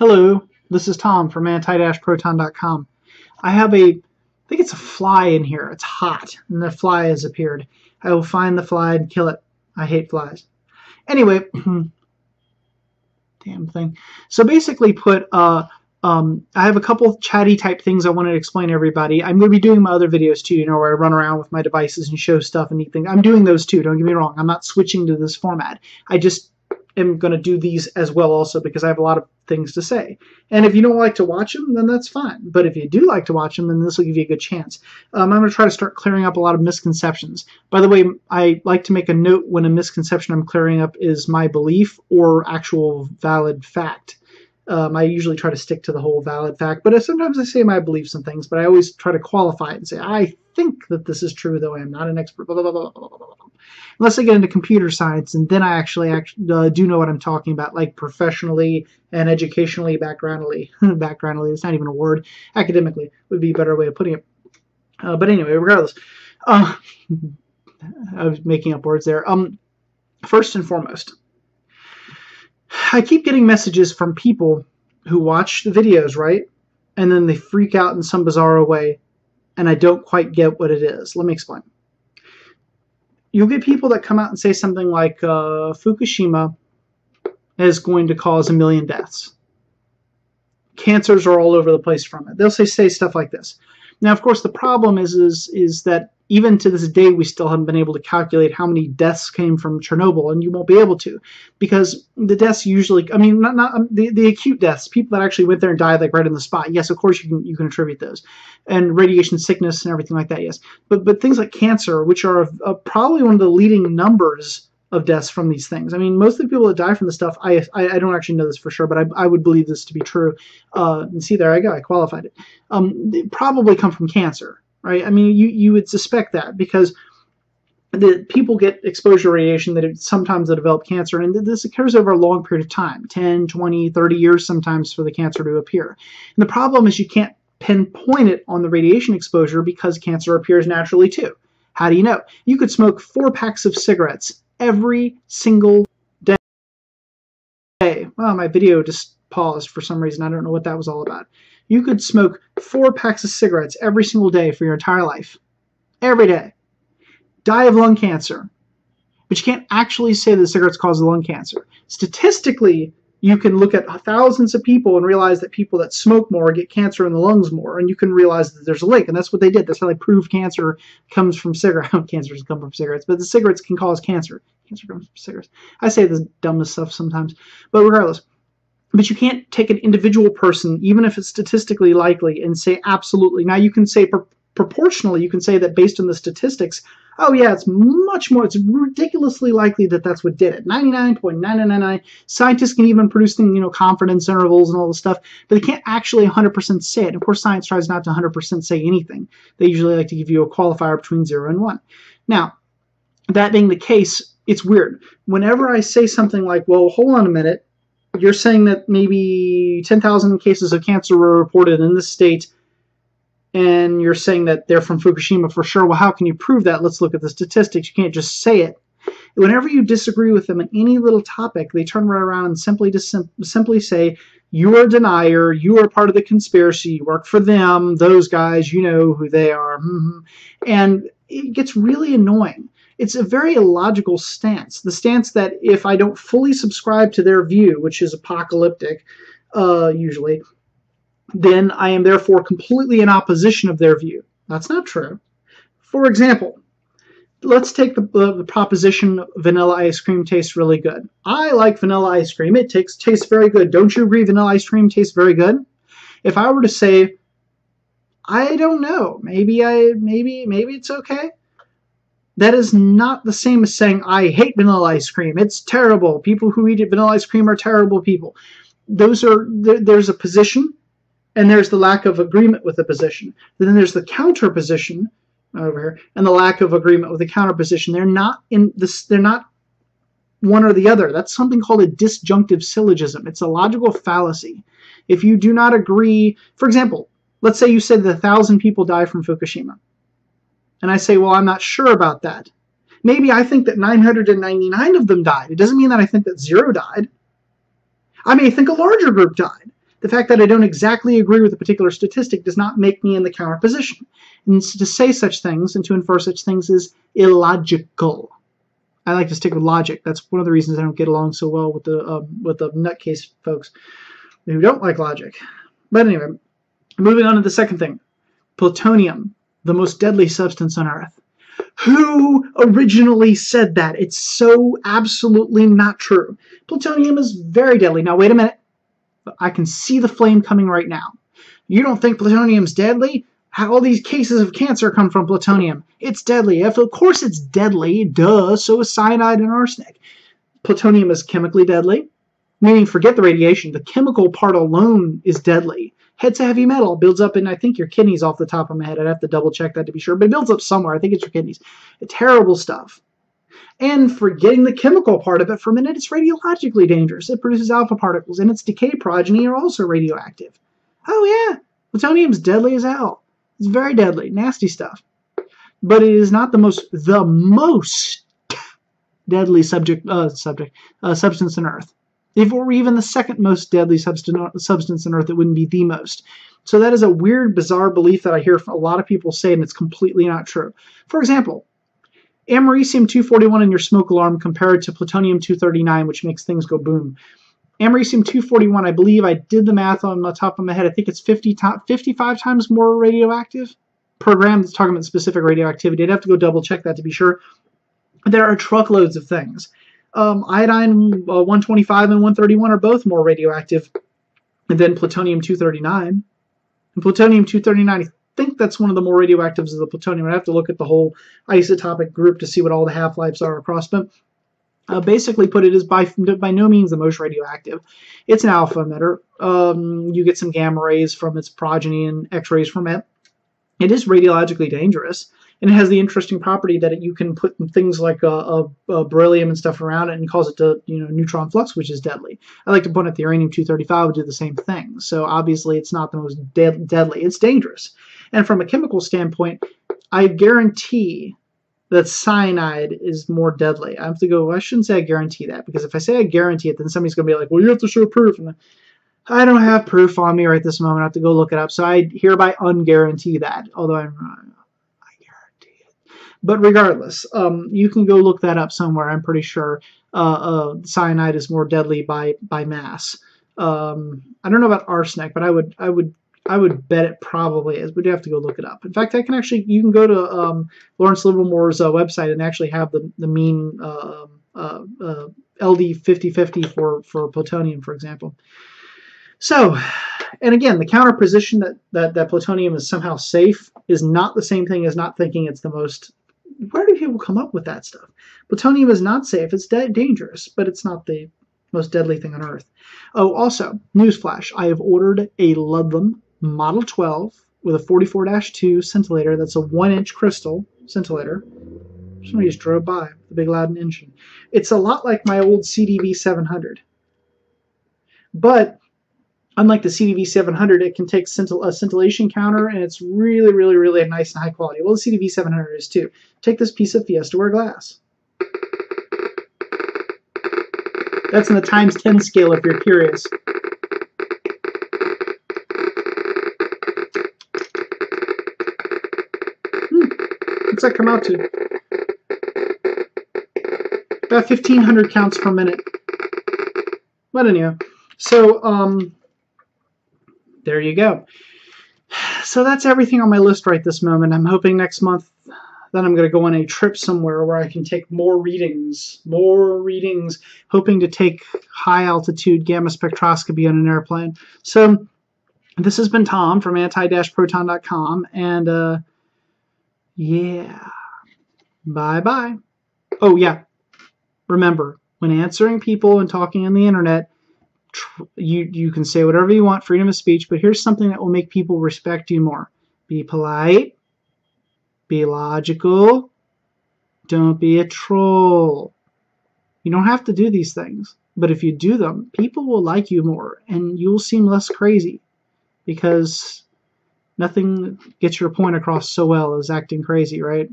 Hello, this is Tom from anti-proton.com. I have a, I think it's a fly in here. It's hot, and the fly has appeared. I will find the fly and kill it. I hate flies. Anyway, damn thing. So basically put, uh, um, I have a couple chatty type things I wanted to explain to everybody. I'm going to be doing my other videos too, you know, where I run around with my devices and show stuff and neat things. I'm doing those too, don't get me wrong. I'm not switching to this format. I just am going to do these as well also because I have a lot of things to say. And if you don't like to watch them, then that's fine. But if you do like to watch them, then this will give you a good chance. Um, I'm going to try to start clearing up a lot of misconceptions. By the way, I like to make a note when a misconception I'm clearing up is my belief or actual valid fact. Um, I usually try to stick to the whole valid fact, but sometimes I say my beliefs and things, but I always try to qualify it and say, I think that this is true, though I am not an expert, blah, blah, blah, Unless I get into computer science, and then I actually, actually uh, do know what I'm talking about, like professionally and educationally, backgroundly. backgroundly, it's not even a word. Academically would be a better way of putting it. Uh, but anyway, regardless. Uh, I was making up words there. Um, first and foremost, I keep getting messages from people who watch the videos, right? And then they freak out in some bizarre way, and I don't quite get what it is. Let me explain. You'll get people that come out and say something like uh, Fukushima is going to cause a million deaths. Cancers are all over the place from it. They'll say say stuff like this. Now, of course, the problem is is is that even to this day, we still haven't been able to calculate how many deaths came from Chernobyl, and you won't be able to, because the deaths usually, I mean, not, not um, the, the acute deaths, people that actually went there and died like right in the spot. Yes, of course you can you can attribute those, and radiation sickness and everything like that. Yes, but but things like cancer, which are uh, probably one of the leading numbers of deaths from these things. I mean, most of the people that die from the stuff, I, I, I don't actually know this for sure, but I, I would believe this to be true. Uh, and see, there I go, I qualified it. Um, probably come from cancer right? I mean, you, you would suspect that because the people get exposure radiation that sometimes they develop cancer, and this occurs over a long period of time 10, 20, 30 years sometimes for the cancer to appear. And the problem is you can't pinpoint it on the radiation exposure because cancer appears naturally too. How do you know? You could smoke four packs of cigarettes every single day. Well, my video just paused for some reason. I don't know what that was all about you could smoke four packs of cigarettes every single day for your entire life. Every day. Die of lung cancer. But you can't actually say that cigarettes cause lung cancer. Statistically, you can look at thousands of people and realize that people that smoke more get cancer in the lungs more, and you can realize that there's a link, and that's what they did. That's how they proved cancer comes from cigarettes. cancer doesn't come from cigarettes, but the cigarettes can cause cancer. Cancer comes from cigarettes. I say this dumbest stuff sometimes, but regardless, but you can't take an individual person, even if it's statistically likely, and say absolutely. Now you can say pro proportionally, you can say that based on the statistics, oh yeah, it's much more, it's ridiculously likely that that's what did it. 99.9999. Scientists can even produce things, you know, confidence intervals and all this stuff, but they can't actually 100% say it. And Of course, science tries not to 100% say anything. They usually like to give you a qualifier between 0 and 1. Now, that being the case, it's weird. Whenever I say something like, well, hold on a minute, you're saying that maybe 10,000 cases of cancer were reported in this state, and you're saying that they're from Fukushima for sure. Well, how can you prove that? Let's look at the statistics. You can't just say it. Whenever you disagree with them on any little topic, they turn right around and simply just sim simply say, "You are a denier. You are part of the conspiracy. You work for them. Those guys. You know who they are." Mm-hmm. And it gets really annoying it's a very illogical stance. The stance that if I don't fully subscribe to their view, which is apocalyptic, uh, usually, then I am therefore completely in opposition of their view. That's not true. For example, let's take the, uh, the proposition vanilla ice cream tastes really good. I like vanilla ice cream. It takes, tastes very good. Don't you agree vanilla ice cream tastes very good? If I were to say, I don't know, maybe I, maybe, maybe it's okay that is not the same as saying, I hate vanilla ice cream. It's terrible. People who eat vanilla ice cream are terrible people. Those are, there's a position, and there's the lack of agreement with the position. Then there's the counter position uh, over here, and the lack of agreement with the counter position. They're not in this, they're not one or the other. That's something called a disjunctive syllogism. It's a logical fallacy. If you do not agree, for example, let's say you said that a thousand people die from Fukushima and I say, well, I'm not sure about that. Maybe I think that 999 of them died. It doesn't mean that I think that zero died. I may think a larger group died. The fact that I don't exactly agree with a particular statistic does not make me in the counter position. And to say such things and to infer such things is illogical. I like to stick with logic. That's one of the reasons I don't get along so well with the um, with the nutcase folks who don't like logic. But anyway, moving on to the second thing, plutonium, the most deadly substance on Earth. Who originally said that? It's so absolutely not true. Plutonium is very deadly. Now, wait a minute. I can see the flame coming right now. You don't think plutonium's deadly? How all these cases of cancer come from plutonium? It's deadly. If, of course it's deadly. Duh. So is cyanide and arsenic. Plutonium is chemically deadly, meaning forget the radiation. The chemical part alone is deadly. It's a heavy metal. builds up in, I think, your kidneys off the top of my head. I'd have to double check that to be sure. But it builds up somewhere. I think it's your kidneys. terrible stuff. And forgetting the chemical part of it for a minute, it's radiologically dangerous. It produces alpha particles, and its decay progeny are also radioactive. Oh, yeah. Plutonium's deadly as hell. It's very deadly. Nasty stuff. But it is not the most, the most deadly subject, uh, subject, uh, substance on Earth. If it were even the second most deadly substance on Earth, it wouldn't be the most. So that is a weird, bizarre belief that I hear a lot of people say, and it's completely not true. For example, americium-241 in your smoke alarm compared to plutonium-239, which makes things go boom. Americium-241, I believe I did the math on the top of my head. I think it's 50 55 times more radioactive per gram that's talking about specific radioactivity. I'd have to go double check that to be sure. There are truckloads of things um, iodine uh, 125 and 131 are both more radioactive than plutonium 239. And plutonium 239, I think that's one of the more radioactives of the plutonium. I have to look at the whole isotopic group to see what all the half-lives are across, but uh, basically put it is by by no means the most radioactive. It's an alpha emitter. Um, you get some gamma rays from its progeny and X-rays from it. It is radiologically dangerous and it has the interesting property that you can put things like a, a, a, beryllium and stuff around it and cause it to you know neutron flux, which is deadly. I like to point out the uranium 235 would do the same thing. So obviously it's not the most dead, deadly. It's dangerous. And from a chemical standpoint, I guarantee that cyanide is more deadly. I have to go. I shouldn't say I guarantee that because if I say I guarantee it, then somebody's going to be like, "Well, you have to show proof." And I don't have proof on me right this moment. I have to go look it up. So I hereby unguarantee that. Although I'm but regardless, um, you can go look that up somewhere. I'm pretty sure uh, uh, cyanide is more deadly by by mass. Um, I don't know about arsenic, but I would I would I would bet it probably is. You have to go look it up. In fact, I can actually you can go to um, Lawrence Livermore's uh, website and actually have the the mean uh, uh, uh LD 5050 for for plutonium, for example. So, and again, the counter position that, that, that plutonium is somehow safe is not the same thing as not thinking it's the most where do people come up with that stuff? Plutonium is not safe. It's dangerous, but it's not the most deadly thing on Earth. Oh, also, newsflash. I have ordered a Ludlum Model 12 with a 44-2 scintillator. That's a one-inch crystal scintillator. Somebody just drove by the big loud engine. It's a lot like my old CDV 700. But unlike the CDV 700, it can take scintill a scintillation counter, and it's really, really, really nice and high quality. Well, the CDV 700 is too. Take this piece of Fiesta ware glass. That's in the times 10 scale if you're curious. Hmm. What's that come out to? About 1,500 counts per minute. But anyhow, so um, there you go. So that's everything on my list right this moment. I'm hoping next month that I'm going to go on a trip somewhere where I can take more readings, more readings, hoping to take high altitude gamma spectroscopy on an airplane. So this has been Tom from anti-proton.com, and uh, yeah, bye bye. Oh yeah, remember when answering people and talking on the internet you you can say whatever you want, freedom of speech, but here's something that will make people respect you more. Be polite, be logical, don't be a troll. You don't have to do these things, but if you do them, people will like you more and you'll seem less crazy because nothing gets your point across so well as acting crazy, right?